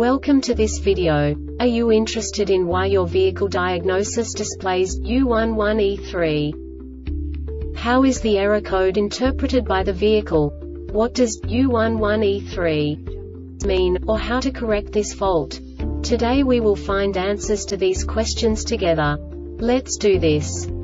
Welcome to this video. Are you interested in why your vehicle diagnosis displays U11E3? How is the error code interpreted by the vehicle? What does U11E3 mean, or how to correct this fault? Today we will find answers to these questions together. Let's do this.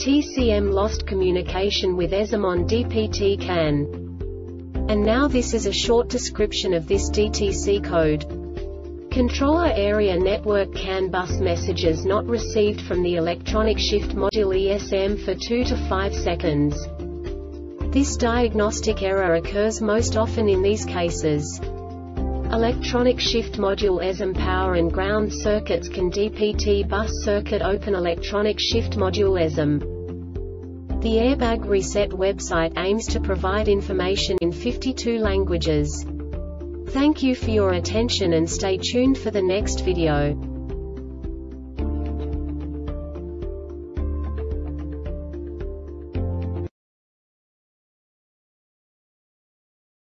TCM lost communication with ESM on DPT CAN. And now this is a short description of this DTC code. Controller area network CAN bus messages not received from the electronic shift module ESM for 2 to 5 seconds. This diagnostic error occurs most often in these cases. Electronic shift module ESM power and ground circuits can DPT bus circuit open electronic shift module ESM. The Airbag Reset website aims to provide information in 52 languages. Thank you for your attention and stay tuned for the next video.